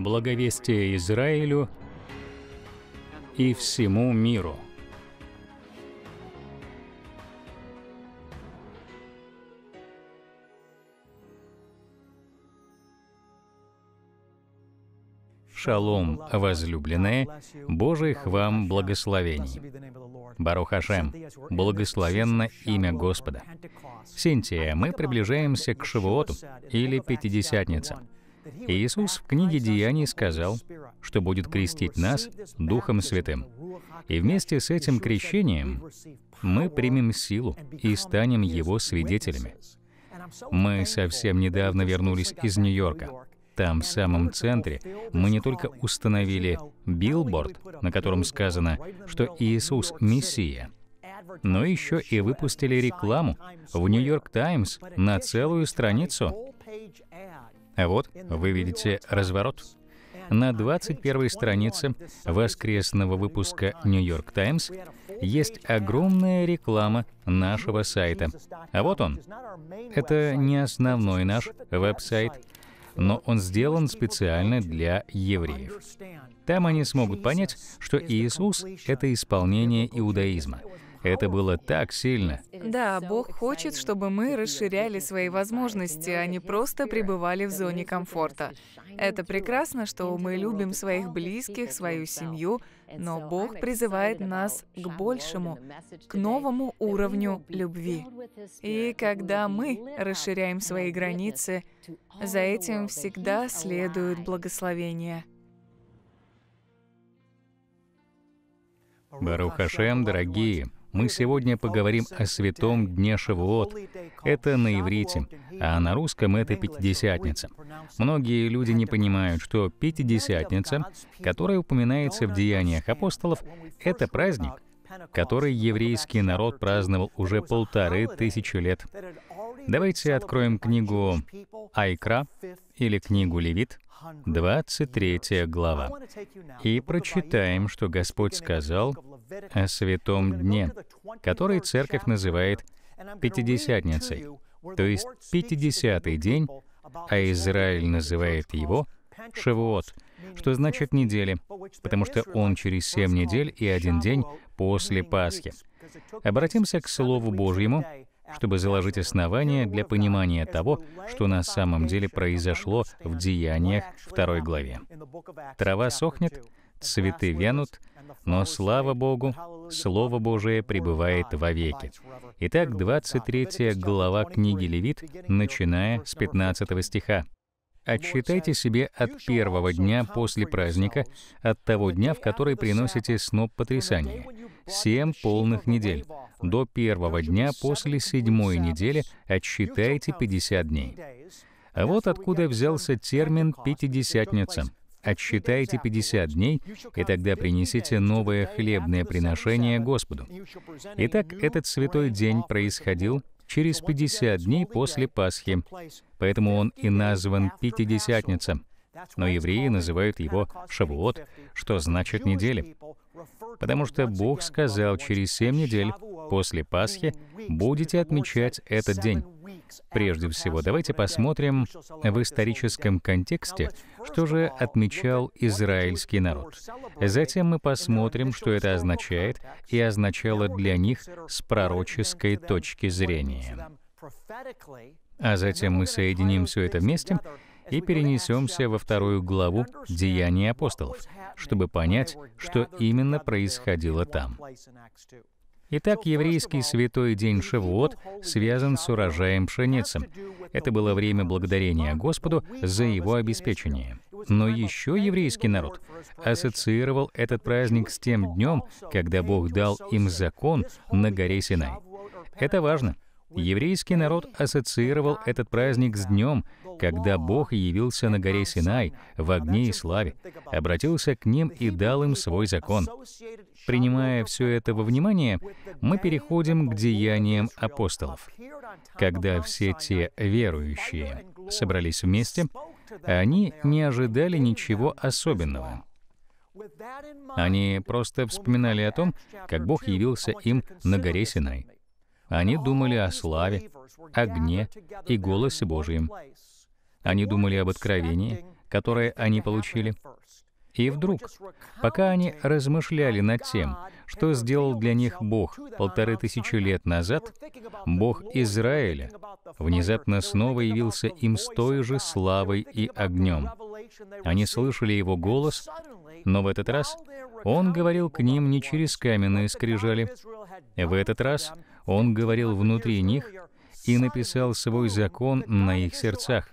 Благовестие Израилю и всему миру. Шалом, возлюбленные, Божьих вам благословений. Барух Хашем, благословенно имя Господа. Синтия, мы приближаемся к Шивоту или Пятидесятнице. Иисус в книге Деяний сказал, что будет крестить нас Духом Святым. И вместе с этим крещением мы примем силу и станем Его свидетелями. Мы совсем недавно вернулись из Нью-Йорка. Там, в самом центре, мы не только установили билборд, на котором сказано, что Иисус — Мессия, но еще и выпустили рекламу в «Нью-Йорк Таймс» на целую страницу. Вот вы видите разворот. На 21 странице воскресного выпуска «Нью-Йорк Таймс» есть огромная реклама нашего сайта. А вот он. Это не основной наш веб-сайт, но он сделан специально для евреев. Там они смогут понять, что Иисус — это исполнение иудаизма. Это было так сильно. Да, Бог хочет, чтобы мы расширяли свои возможности, а не просто пребывали в зоне комфорта. Это прекрасно, что мы любим своих близких, свою семью, но Бог призывает нас к большему, к новому уровню любви. И когда мы расширяем свои границы, за этим всегда следует благословение. Барухашем, дорогие, мы сегодня поговорим о святом дне Шавуот. Это на иврите, а на русском это Пятидесятница. Многие люди не понимают, что Пятидесятница, которая упоминается в Деяниях апостолов, это праздник, который еврейский народ праздновал уже полторы тысячи лет. Давайте откроем книгу Айкра или книгу Левит, 23 глава, и прочитаем, что Господь сказал о святом дне, который церковь называет Пятидесятницей, то есть пятидесятый день, а Израиль называет его Шавуот, что значит недели, потому что он через семь недель и один день после Пасхи. Обратимся к Слову Божьему, чтобы заложить основания для понимания того, что на самом деле произошло в Деяниях второй главе. Трава сохнет, цветы вянут, но, слава Богу, Слово Божие пребывает вовеки. Итак, 23 глава книги Левит, начиная с 15 стиха. Отсчитайте себе от первого дня после праздника, от того дня, в который приносите сноп потрясания, семь полных недель. До первого дня после седьмой недели отсчитайте 50 дней. А вот откуда взялся термин «пятидесятница». Отсчитайте 50 дней, и тогда принесите новое хлебное приношение Господу. Итак, этот святой день происходил через 50 дней после Пасхи, поэтому он и назван Пятидесятница. Но евреи называют его Шавуот, что значит недели. Потому что Бог сказал, через семь недель после Пасхи будете отмечать этот день. Прежде всего, давайте посмотрим в историческом контексте, что же отмечал израильский народ. Затем мы посмотрим, что это означает и означало для них с пророческой точки зрения. А затем мы соединим все это вместе и перенесемся во вторую главу Деяний апостолов, чтобы понять, что именно происходило там. Итак, еврейский святой день Шавуот связан с урожаем пшеницы. Это было время благодарения Господу за его обеспечение. Но еще еврейский народ ассоциировал этот праздник с тем днем, когда Бог дал им закон на горе Синай. Это важно. Еврейский народ ассоциировал этот праздник с днем, когда Бог явился на горе Синай в огне и славе, обратился к ним и дал им свой закон. Принимая все это во внимание, мы переходим к деяниям апостолов. Когда все те верующие собрались вместе, они не ожидали ничего особенного. Они просто вспоминали о том, как Бог явился им на горе Синай. Они думали о славе, огне и голосе Божьем. Они думали об откровении, которое они получили. И вдруг, пока они размышляли над тем, что сделал для них Бог полторы тысячи лет назад, Бог Израиля внезапно снова явился им с той же славой и огнем. Они слышали Его голос, но в этот раз Он говорил к ним не через каменные скрижали. В этот раз Он говорил внутри них и написал свой закон на их сердцах.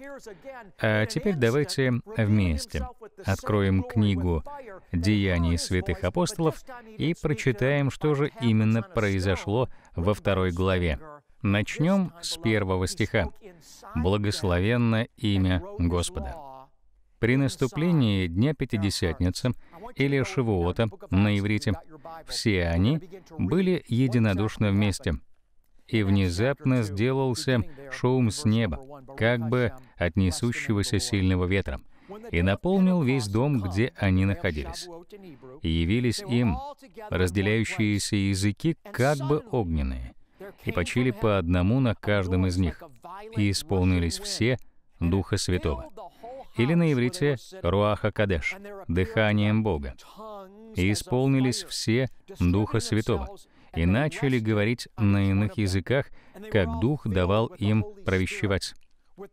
А теперь давайте вместе откроем книгу «Деяний святых апостолов» и прочитаем, что же именно произошло во второй главе. Начнем с первого стиха. «Благословенно имя Господа». При наступлении Дня Пятидесятницы или Шивуота на иврите, все они были единодушно вместе — и внезапно сделался шум с неба, как бы от несущегося сильного ветра, и наполнил весь дом, где они находились. И явились им разделяющиеся языки, как бы огненные, и почили по одному на каждом из них, и исполнились все Духа Святого. Или на иврите Руаха Кадеш, дыханием Бога. И исполнились все Духа Святого, и начали говорить на иных языках, как Дух давал им провещевать. В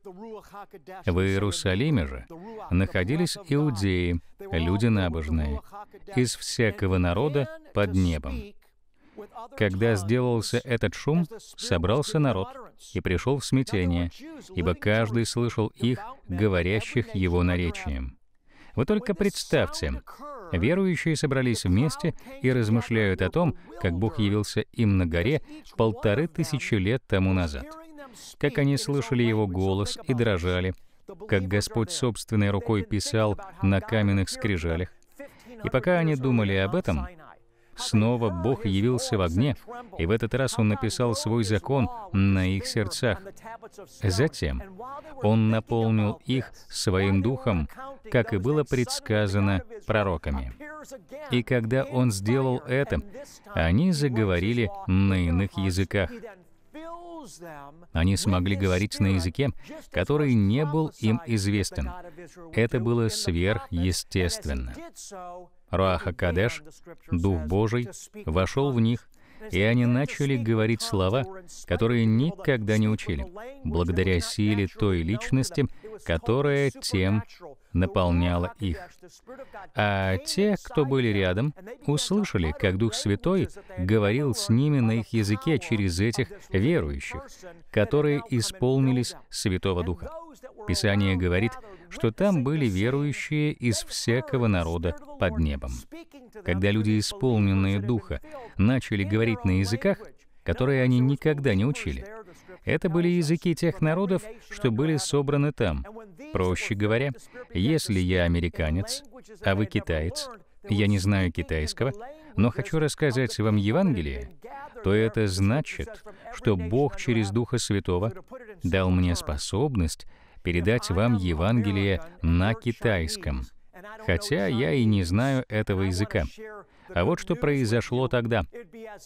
Иерусалиме же находились иудеи, люди набожные, из всякого народа под небом. Когда сделался этот шум, собрался народ и пришел в смятение, ибо каждый слышал их, говорящих его наречием. Вы только представьте, верующие собрались вместе и размышляют о том, как Бог явился им на горе полторы тысячи лет тому назад, как они слышали Его голос и дрожали, как Господь собственной рукой писал на каменных скрижалях. И пока они думали об этом, Снова Бог явился в огне, и в этот раз Он написал свой закон на их сердцах. Затем Он наполнил их своим духом, как и было предсказано пророками. И когда Он сделал это, они заговорили на иных языках. Они смогли говорить на языке, который не был им известен. Это было сверхъестественно. Руаха Кадеш, Дух Божий, вошел в них, и они начали говорить слова, которые никогда не учили, благодаря силе той личности, которая тем наполняла их. А те, кто были рядом, услышали, как Дух Святой говорил с ними на их языке через этих верующих, которые исполнились Святого Духа. Писание говорит, что там были верующие из всякого народа под небом. Когда люди, исполненные Духа, начали говорить на языках, которые они никогда не учили, это были языки тех народов, что были собраны там. Проще говоря, если я американец, а вы китаец, я не знаю китайского, но хочу рассказать вам Евангелие, то это значит, что Бог через Духа Святого дал мне способность передать вам Евангелие на китайском, хотя я и не знаю этого языка. А вот что произошло тогда.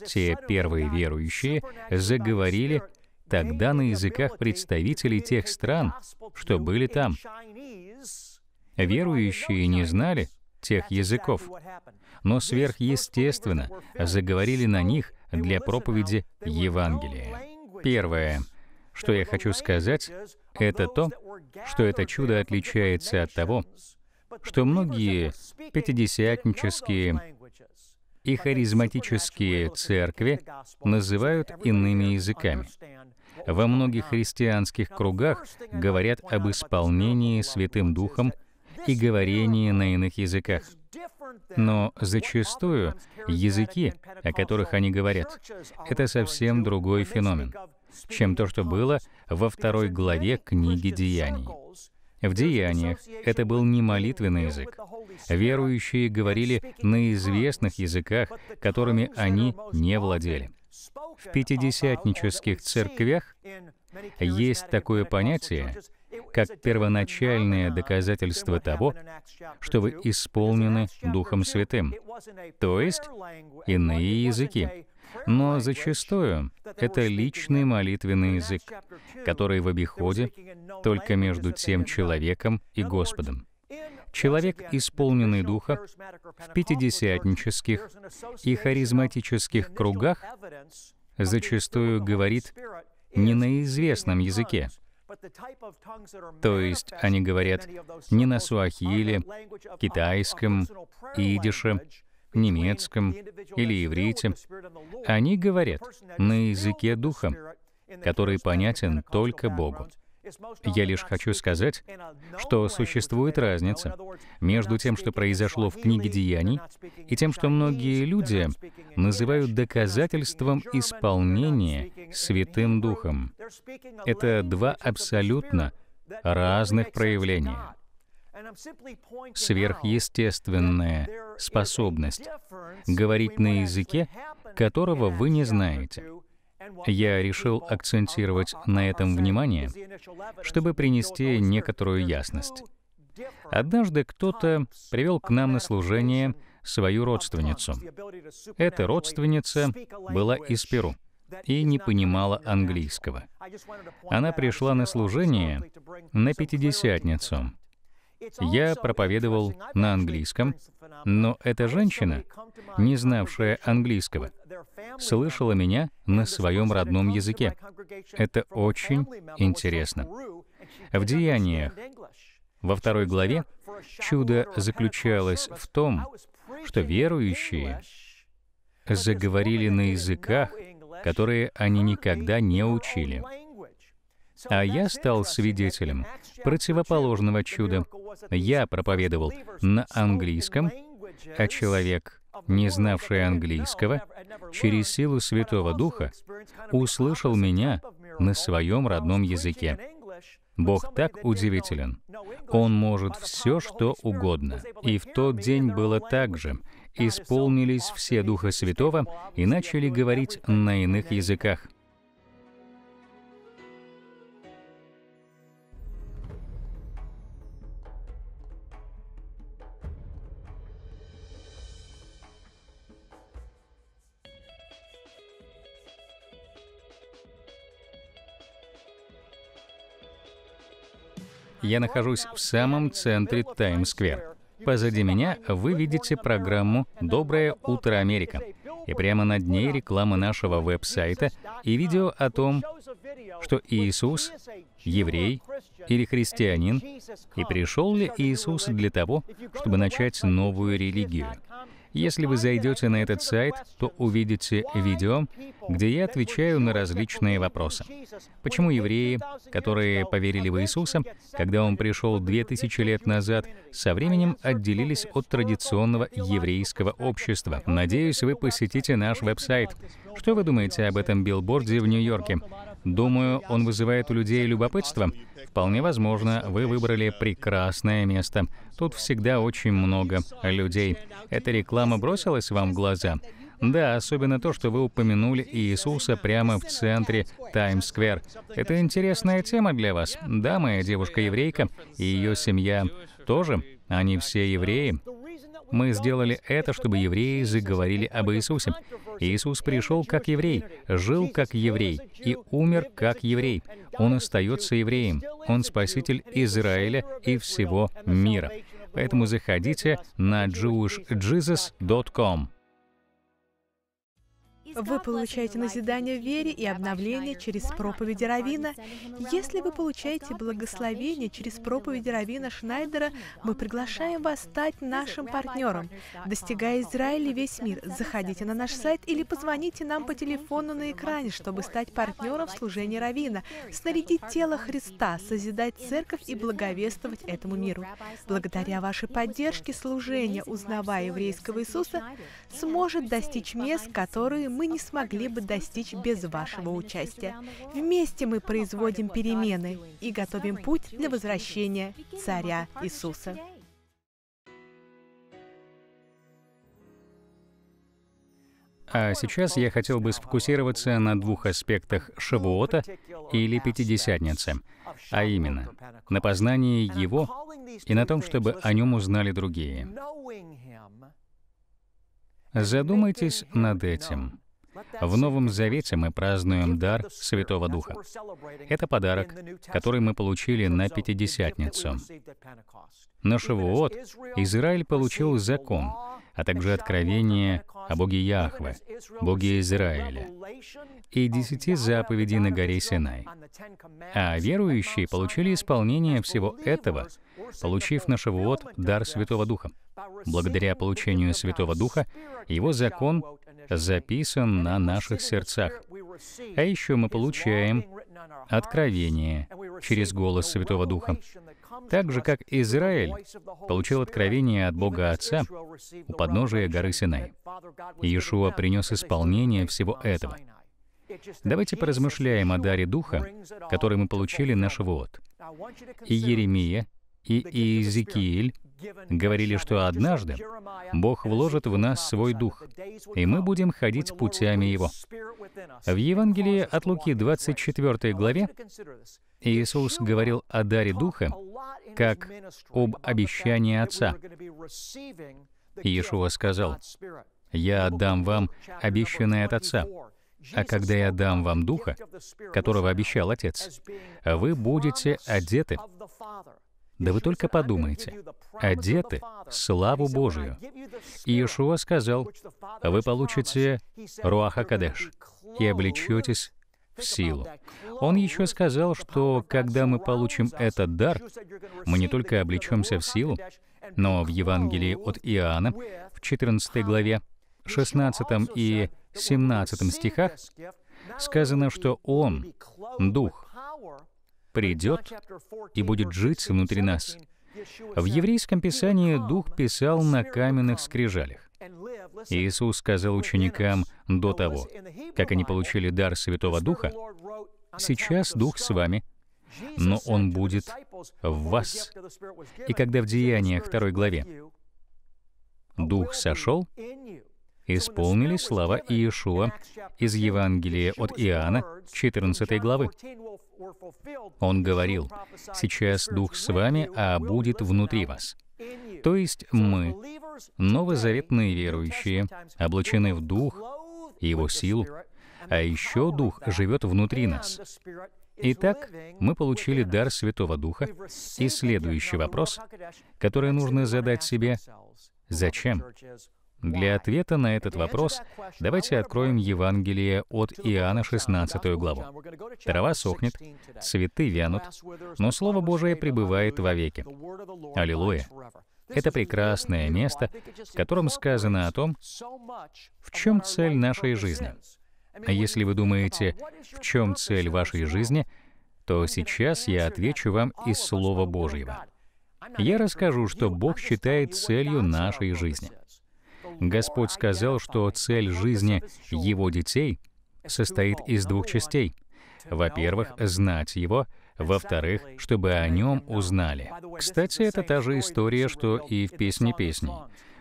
Те первые верующие заговорили тогда на языках представителей тех стран, что были там. Верующие не знали тех языков, но сверхъестественно заговорили на них для проповеди Евангелия. Первое, что я хочу сказать, это то, что это чудо отличается от того, что многие пятидесятнические и харизматические церкви называют иными языками. Во многих христианских кругах говорят об исполнении Святым Духом и говорении на иных языках. Но зачастую языки, о которых они говорят, это совсем другой феномен чем то, что было во второй главе книги Деяний. В Деяниях это был не молитвенный язык. Верующие говорили на известных языках, которыми они не владели. В пятидесятнических церквях есть такое понятие, как первоначальное доказательство того, что вы исполнены Духом Святым, то есть иные языки, но зачастую это личный молитвенный язык, который в обиходе только между тем человеком и Господом. Человек, исполненный духа, в пятидесятнических и харизматических кругах зачастую говорит не на известном языке, то есть они говорят не на суахиле, китайском, идише, немецком или иврите. Они говорят на языке духа, который понятен только Богу. Я лишь хочу сказать, что существует разница между тем, что произошло в книге Деяний, и тем, что многие люди называют доказательством исполнения Святым Духом. Это два абсолютно разных проявления. Сверхъестественная способность говорить на языке, которого вы не знаете — я решил акцентировать на этом внимание, чтобы принести некоторую ясность. Однажды кто-то привел к нам на служение свою родственницу. Эта родственница была из Перу и не понимала английского. Она пришла на служение на Пятидесятницу, я проповедовал на английском, но эта женщина, не знавшая английского, слышала меня на своем родном языке. Это очень интересно. В Деяниях, во второй главе, чудо заключалось в том, что верующие заговорили на языках, которые они никогда не учили. А я стал свидетелем противоположного чуда. Я проповедовал на английском, а человек, не знавший английского, через силу Святого Духа услышал меня на своем родном языке. Бог так удивителен. Он может все, что угодно. И в тот день было так же. Исполнились все Духа Святого и начали говорить на иных языках. Я нахожусь в самом центре Таймс-сквер. Позади меня вы видите программу «Доброе утро, Америка». И прямо над ней реклама нашего веб-сайта и видео о том, что Иисус — еврей или христианин, и пришел ли Иисус для того, чтобы начать новую религию. Если вы зайдете на этот сайт, то увидите видео, где я отвечаю на различные вопросы. Почему евреи, которые поверили в Иисуса, когда Он пришел две тысячи лет назад, со временем отделились от традиционного еврейского общества? Надеюсь, вы посетите наш веб-сайт. Что вы думаете об этом билборде в Нью-Йорке? Думаю, он вызывает у людей любопытство. Вполне возможно, вы выбрали прекрасное место. Тут всегда очень много людей. Эта реклама бросилась вам в глаза? Да, особенно то, что вы упомянули Иисуса прямо в центре Таймс-сквер. Это интересная тема для вас. Да, моя девушка-еврейка и ее семья тоже. Они все евреи. Мы сделали это, чтобы евреи заговорили об Иисусе. Иисус пришел как еврей, жил как еврей и умер как еврей. Он остается евреем. Он спаситель Израиля и всего мира. Поэтому заходите на jewishjesus.com. Вы получаете назидание в вере и обновление через проповеди Равина. Если вы получаете благословение через проповеди Равина Шнайдера, мы приглашаем вас стать нашим партнером. Достигая Израиля весь мир, заходите на наш сайт или позвоните нам по телефону на экране, чтобы стать партнером в служении Равина, снарядить тело Христа, созидать церковь и благовествовать этому миру. Благодаря вашей поддержке служение, узнавая еврейского Иисуса, сможет достичь мест, которые мы не смогли бы достичь без вашего участия. Вместе мы производим перемены и готовим путь для возвращения Царя Иисуса. А сейчас я хотел бы сфокусироваться на двух аспектах Шавуота или Пятидесятницы, а именно на познании Его и на том, чтобы о нем узнали другие. Задумайтесь над этим. В Новом Завете мы празднуем дар Святого Духа. Это подарок, который мы получили на Пятидесятницу. На Шавуот Израиль получил закон, а также откровение о Боге Яхве, Боге Израиля, и десяти заповедей на горе Синай. А верующие получили исполнение всего этого, получив на Шавуот дар Святого Духа. Благодаря получению Святого Духа, его закон записан на наших сердцах. А еще мы получаем откровение через голос Святого Духа. Так же, как Израиль получил откровение от Бога Отца у подножия горы Синай. Иешуа принес исполнение всего этого. Давайте поразмышляем о даре Духа, который мы получили на Шавуот. И Еремия, и Иезекииль говорили, что однажды Бог вложит в нас свой дух, и мы будем ходить путями Его. В Евангелии от Луки 24 главе Иисус говорил о даре Духа как об обещании Отца. Иешуа сказал, «Я отдам вам обещанное от Отца, а когда я дам вам Духа, которого обещал Отец, вы будете одеты да вы только подумайте, одеты в славу Божию. Иешуа сказал, вы получите Руаха Кадеш и облечетесь в силу. Он еще сказал, что когда мы получим этот дар, мы не только облечемся в силу, но в Евангелии от Иоанна, в 14 главе, 16 и 17 стихах, сказано, что Он, Дух, придет и будет жить внутри нас. В еврейском писании Дух писал на каменных скрижалях. Иисус сказал ученикам до того, как они получили дар Святого Духа, «Сейчас Дух с вами, но Он будет в вас». И когда в Деяниях второй главе Дух сошел, исполнили слова Иешуа из Евангелия от Иоанна, 14 главы. Он говорил, «Сейчас Дух с вами, а будет внутри вас». То есть мы, новозаветные верующие, облачены в Дух и Его силу, а еще Дух живет внутри нас. Итак, мы получили дар Святого Духа, и следующий вопрос, который нужно задать себе, зачем? Для ответа на этот вопрос давайте откроем Евангелие от Иоанна 16 главу. Трава сохнет, цветы вянут, но Слово Божие пребывает вовеки. Аллилуйя! Это прекрасное место, в котором сказано о том, в чем цель нашей жизни. А если вы думаете, в чем цель вашей жизни, то сейчас я отвечу вам из Слова Божьего. Я расскажу, что Бог считает целью нашей жизни. Господь сказал, что цель жизни Его детей состоит из двух частей. Во-первых, знать Его, во-вторых, чтобы о Нем узнали. Кстати, это та же история, что и в «Песне песней».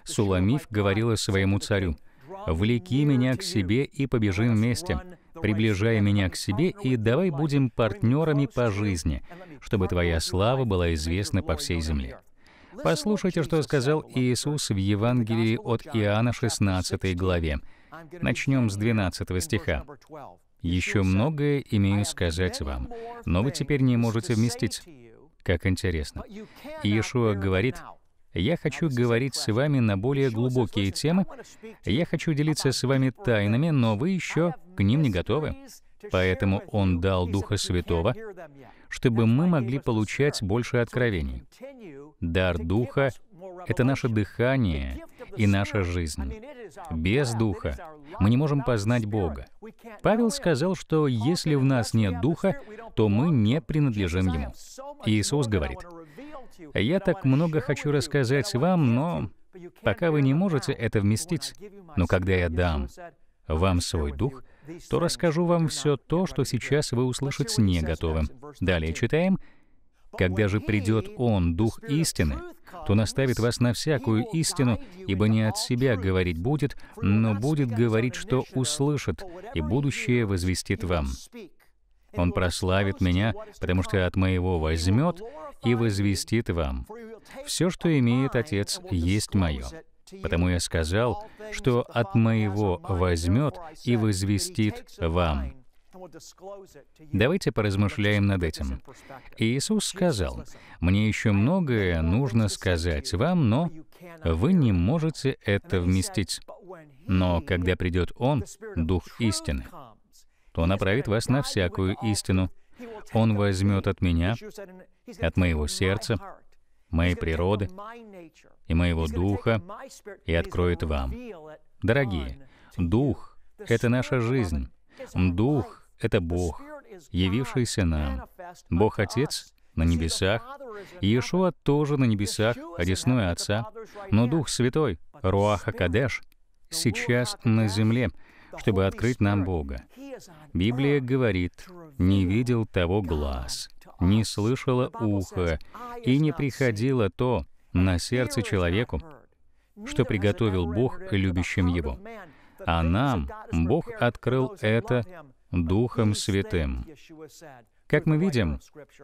Суламиф говорила своему царю, «Влеки меня к себе и побежим вместе, приближай меня к себе и давай будем партнерами по жизни, чтобы Твоя слава была известна по всей земле». Послушайте, что сказал Иисус в Евангелии от Иоанна 16 главе. Начнем с 12 стиха. «Еще многое имею сказать вам, но вы теперь не можете вместить». Как интересно. Иешуа говорит, «Я хочу говорить с вами на более глубокие темы, я хочу делиться с вами тайнами, но вы еще к ним не готовы. Поэтому Он дал Духа Святого, чтобы мы могли получать больше откровений. Дар Духа — это наше дыхание и наша жизнь. Без Духа мы не можем познать Бога. Павел сказал, что если в нас нет Духа, то мы не принадлежим Ему. Иисус говорит, «Я так много хочу рассказать вам, но пока вы не можете это вместить, но когда я дам вам свой Дух, то расскажу вам все то, что сейчас вы услышать не готовы. Далее читаем. «Когда же придет Он, Дух истины, то наставит вас на всякую истину, ибо не от себя говорить будет, но будет говорить, что услышит, и будущее возвестит вам. Он прославит меня, потому что от моего возьмет и возвестит вам. Все, что имеет Отец, есть мое. Потому я сказал, что от моего возьмет и возвестит вам. Давайте поразмышляем над этим. Иисус сказал, «Мне еще многое нужно сказать вам, но вы не можете это вместить. Но когда придет Он, Дух истины, то направит вас на всякую истину. Он возьмет от меня, от моего сердца, моей природы и моего духа и откроет вам. Дорогие, Дух — это наша жизнь. Дух — это Бог, явившийся нам. Бог Отец на небесах, Иешуа тоже на небесах, одесную Отца, но Дух Святой, Руаха Кадеш, сейчас на земле, чтобы открыть нам Бога. Библия говорит, «Не видел того глаз, не слышало ухо, и не приходило то на сердце человеку, что приготовил Бог любящим Его. А нам Бог открыл это Духом Святым. Как мы видим,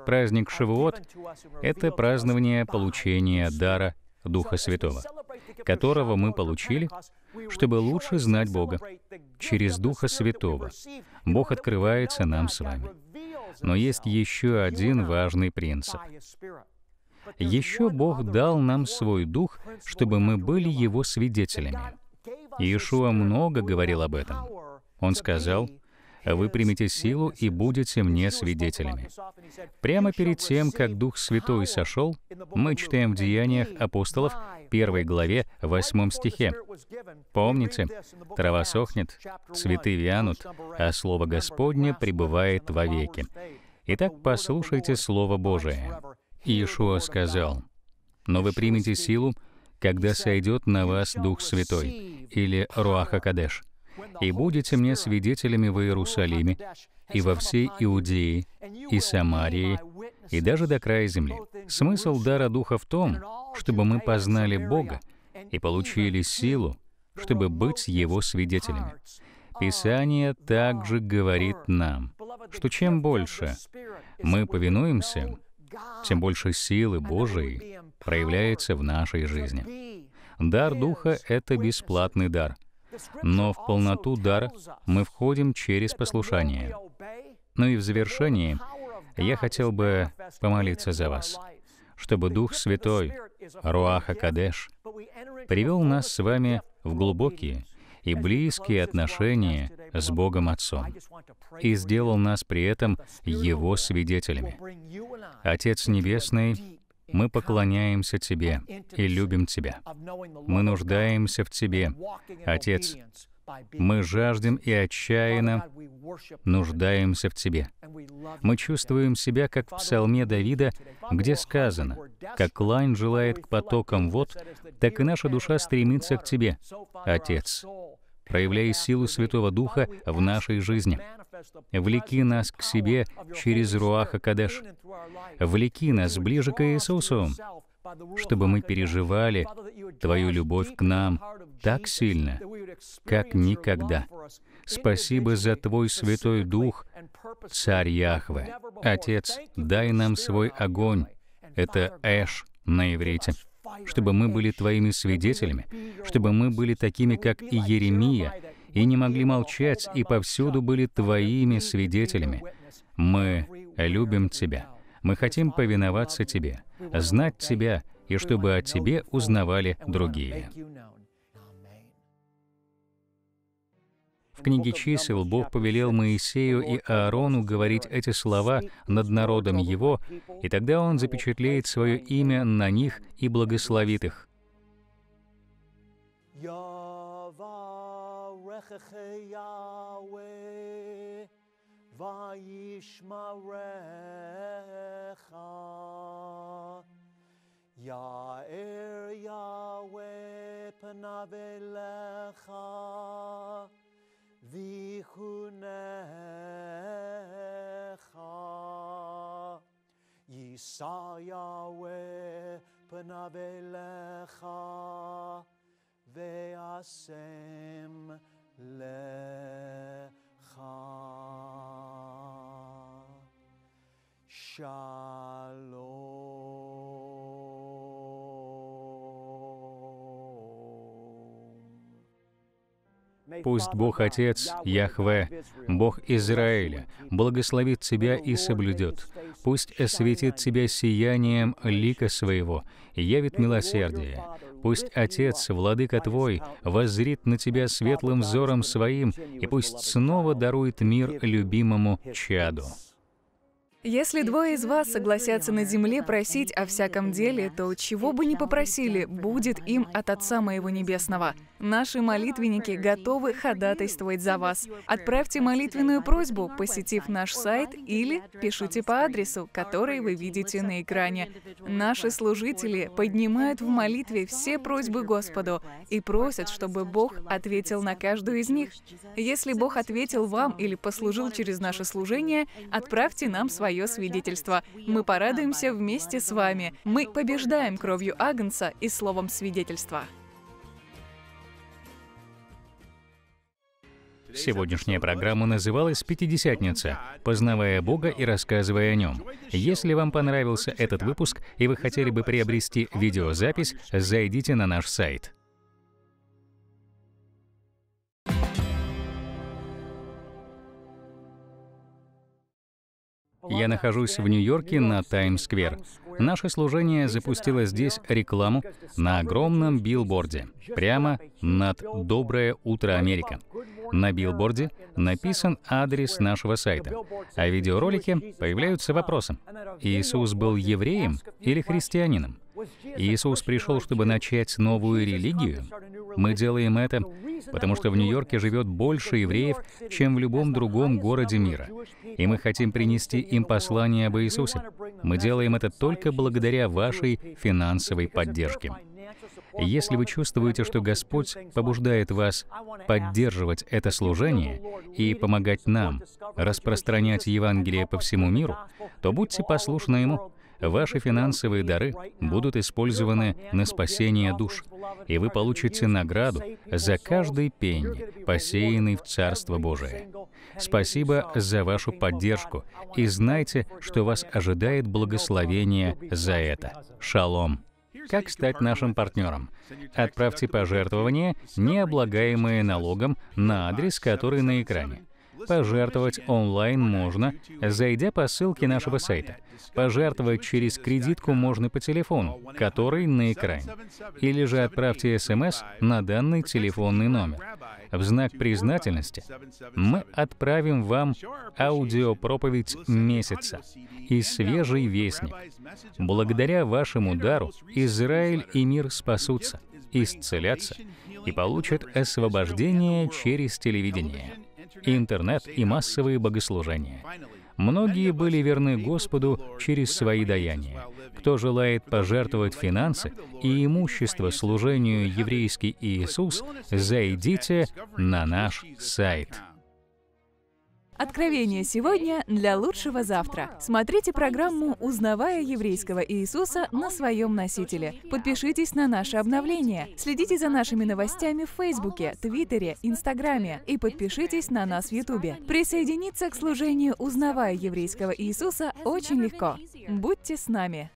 праздник Шивуот — это празднование получения дара Духа Святого, которого мы получили, чтобы лучше знать Бога. Через Духа Святого Бог открывается нам с вами. Но есть еще один важный принцип. Еще Бог дал нам свой Дух, чтобы мы были Его свидетелями. Иешуа много говорил об этом. Он сказал, вы примете силу и будете мне свидетелями. Прямо перед тем, как Дух Святой сошел, мы читаем в Деяниях апостолов, первой главе, восьмом стихе. Помните, трава сохнет, цветы вянут, а Слово Господне пребывает вовеки. Итак, послушайте Слово Божие. Иешуа сказал, «Но вы примете силу, когда сойдет на вас Дух Святой» или «Руаха Кадеш», и будете мне свидетелями в Иерусалиме и во всей Иудее и Самарии и даже до края земли. Смысл дара Духа в том, чтобы мы познали Бога и получили силу, чтобы быть Его свидетелями. Писание также говорит нам, что чем больше мы повинуемся, тем больше силы Божией проявляется в нашей жизни. Дар Духа — это бесплатный дар — но в полноту дара мы входим через послушание. Ну и в завершении я хотел бы помолиться за вас, чтобы Дух Святой, Руаха Кадеш, привел нас с вами в глубокие и близкие отношения с Богом Отцом и сделал нас при этом Его свидетелями. Отец Небесный, мы поклоняемся Тебе и любим Тебя. Мы нуждаемся в Тебе, Отец. Мы жаждем и отчаянно нуждаемся в Тебе. Мы чувствуем себя, как в псалме Давида, где сказано, «Как лань желает к потокам вод, так и наша душа стремится к Тебе, Отец» проявляя силу Святого Духа в нашей жизни. Влеки нас к себе через Руаха Кадеш. Влеки нас ближе к Иисусу, чтобы мы переживали Твою любовь к нам так сильно, как никогда. Спасибо за Твой Святой Дух, Царь Яхве. Отец, дай нам свой огонь. Это Эш на иврите чтобы мы были Твоими свидетелями, чтобы мы были такими, как и Еремия, и не могли молчать, и повсюду были Твоими свидетелями. Мы любим Тебя. Мы хотим повиноваться Тебе, знать Тебя, и чтобы о Тебе узнавали другие. В книге чисел Бог повелел Моисею и Аарону говорить эти слова над народом его, и тогда Он запечатлеет свое имя на них и благословит их. Ya'er Yahweh panav elecha ויחונך. יישא יהוה פניו אליך, ואשם לך. שלום. Пусть Бог Отец, Яхве, Бог Израиля, благословит тебя и соблюдет. Пусть осветит тебя сиянием лика своего, явит милосердие. Пусть Отец, Владыка Твой, воззрит на тебя светлым взором своим, и пусть снова дарует мир любимому чаду. Если двое из вас согласятся на земле просить о всяком деле, то чего бы ни попросили, будет им от Отца Моего Небесного. Наши молитвенники готовы ходатайствовать за вас. Отправьте молитвенную просьбу, посетив наш сайт, или пишите по адресу, который вы видите на экране. Наши служители поднимают в молитве все просьбы Господу и просят, чтобы Бог ответил на каждую из них. Если Бог ответил вам или послужил через наше служение, отправьте нам свое свидетельство. Мы порадуемся вместе с вами. Мы побеждаем кровью Агнца и словом свидетельства. Сегодняшняя программа называлась «Пятидесятница. Познавая Бога и рассказывая о Нем». Если вам понравился этот выпуск и вы хотели бы приобрести видеозапись, зайдите на наш сайт. Я нахожусь в Нью-Йорке на Таймс-сквер. Наше служение запустило здесь рекламу на огромном билборде, прямо над «Доброе утро, Америка». На билборде написан адрес нашего сайта, а в видеоролике появляются вопросы. Иисус был евреем или христианином? Иисус пришел, чтобы начать новую религию? Мы делаем это, потому что в Нью-Йорке живет больше евреев, чем в любом другом городе мира. И мы хотим принести им послание об Иисусе. Мы делаем это только благодаря вашей финансовой поддержке. Если вы чувствуете, что Господь побуждает вас поддерживать это служение и помогать нам распространять Евангелие по всему миру, то будьте послушны Ему. Ваши финансовые дары будут использованы на спасение душ, и вы получите награду за каждый пенни, посеянный в Царство Божие. Спасибо за вашу поддержку, и знайте, что вас ожидает благословение за это. Шалом! Как стать нашим партнером? Отправьте пожертвования, не облагаемые налогом, на адрес, который на экране. Пожертвовать онлайн можно, зайдя по ссылке нашего сайта. Пожертвовать через кредитку можно по телефону, который на экране. Или же отправьте смс на данный телефонный номер. В знак признательности мы отправим вам аудиопроповедь месяца и свежий вестник. Благодаря вашему дару Израиль и мир спасутся, исцелятся и получат освобождение через телевидение интернет и массовые богослужения. Многие были верны Господу через свои даяния. Кто желает пожертвовать финансы и имущество служению еврейский Иисус, зайдите на наш сайт. Откровение сегодня для лучшего завтра. Смотрите программу «Узнавая еврейского Иисуса» на своем носителе. Подпишитесь на наше обновление. Следите за нашими новостями в Фейсбуке, Твиттере, Инстаграме и подпишитесь на нас в Ютубе. Присоединиться к служению «Узнавая еврейского Иисуса» очень легко. Будьте с нами!